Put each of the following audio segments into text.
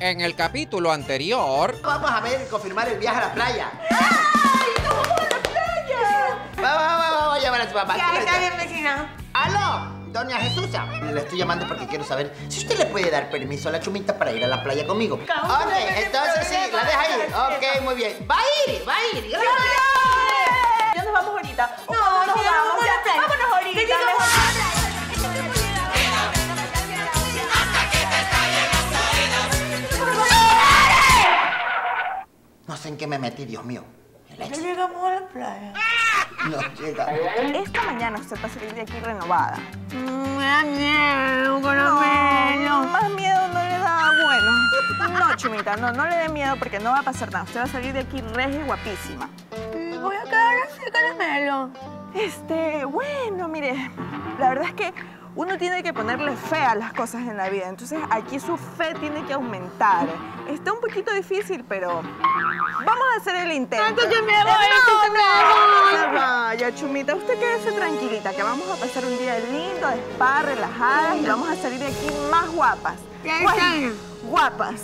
En el capítulo anterior... Vamos a ver y confirmar el viaje a la playa. ¡Ay, nos vamos a la playa! Vamos, vamos, vamos a llamar a tu papá. Ya, está bien, vecina. ¡Aló! Doña Jesusa. Le estoy llamando porque quiero saber si usted le puede dar permiso a la chumita para ir a la playa conmigo. Ok, entonces sí, la deja ir. Ok, muy bien. Va a ir, va a ir. Ya nos vamos ahorita. No, sé en qué me metí, Dios mío. Ya llegamos a la playa. No llega. Esta mañana usted va a salir de aquí renovada. Me da miedo, No, caramelo. más miedo no le da bueno. No, Chumita, no, no le dé miedo porque no va a pasar nada. Usted va a salir de aquí regia y guapísima. Voy a quedar así, caramelo. Este, bueno, mire, la verdad es que uno tiene que ponerle fe a las cosas en la vida. Entonces aquí su fe tiene que aumentar. Está un poquito difícil, pero vamos a hacer el intento. Que me voy, no, que me no, vaya, Chumita. Usted quédese tranquilita, que vamos a pasar un día lindo, de spa, relajadas y vamos a salir de aquí más guapas. Ya bien. Guapas.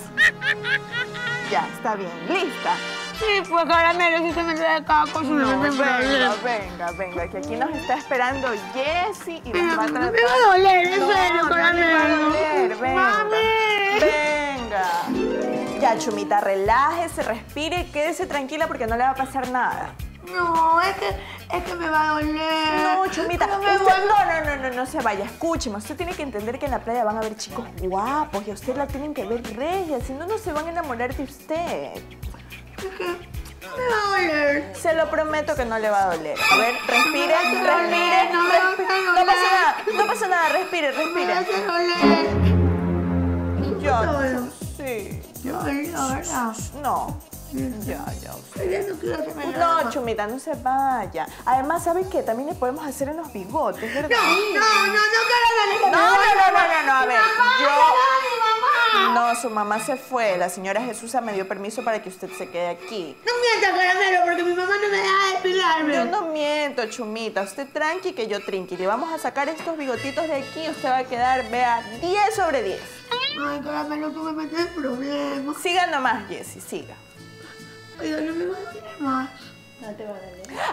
Ya, está bien. ¿Lista? Sí, pues caramelo, si se me trae caco, si no, No, me venga, venga, venga, que aquí nos está esperando Jessie y nos va a me tratar... va a doler, en No, serio, no le va a caramelo. doler, venga. Mami. Venga. Ya, Chumita, relájese, respire, quédese tranquila porque no le va a pasar nada. No, es que, es que me va a doler. No, Chumita, No me usted- no, no, no, no, no se vaya, escúcheme. Usted tiene que entender que en la playa van a haber chicos guapos y a usted la tienen que ver regia, si no, no se van a enamorar de usted. Doler. Se lo prometo que no le va a doler. A ver, respire, No respire, no. No pasa nada, no pasa nada, respire, respire. Ya, Todo. sí, No, verdad. no. Ya, ya. No No. Chumita, no se vaya. Además, ¿sabe qué? También le podemos hacer en los bigotes. No, no, no, no, caramelo. que No, me no, voy. no, no, no, no, a ver, Mamá, yo... mi mamá. No, su mamá se fue. La señora Jesús me dio permiso para que usted se quede aquí. No mientas, caramelo, porque mi mamá no me deja depilarme. Yo no miento, Chumita. Usted tranqui que yo trinqui. Le vamos a sacar estos bigotitos de aquí y usted va a quedar, vea, 10 sobre 10. Ay, caramelo, tú me metes en problemas. Siga nomás, Jessie, siga. Oiga, no me vas a más.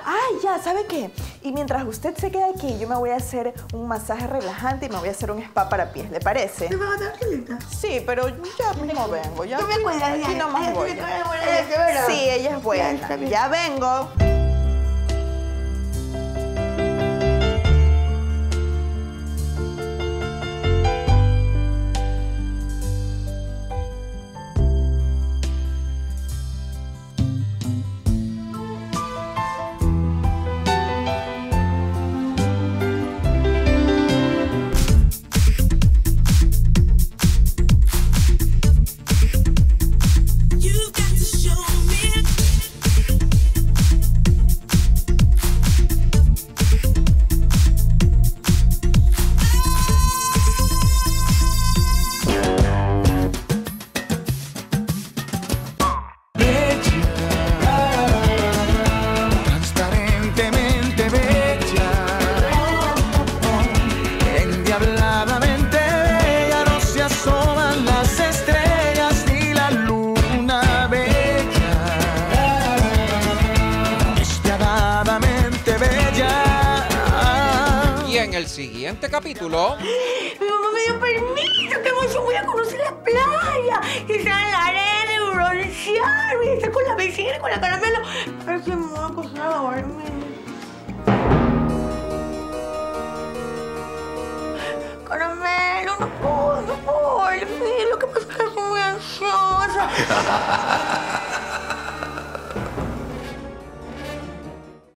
Ay, ya, ¿sabe qué? Y mientras usted se queda aquí, yo me voy a hacer un masaje relajante y me voy a hacer un spa para pies, ¿le parece? ¿Te vas a dar solita? Sí, pero ya mismo vengo. Ya Tú me cuidas, aquí ya. nomás Ella voy. Sí, ella es buena. Ya vengo. El siguiente capítulo... Mi mamá me dio permiso, voy, yo voy a conocer la playa. Estar en la arena broncear. Con la vecina, con la caramelo. A ver si me voy a acostar dormir. Caramelo, no puedo, no puedo dormir. Lo que pasa es que estoy muy ansiosa.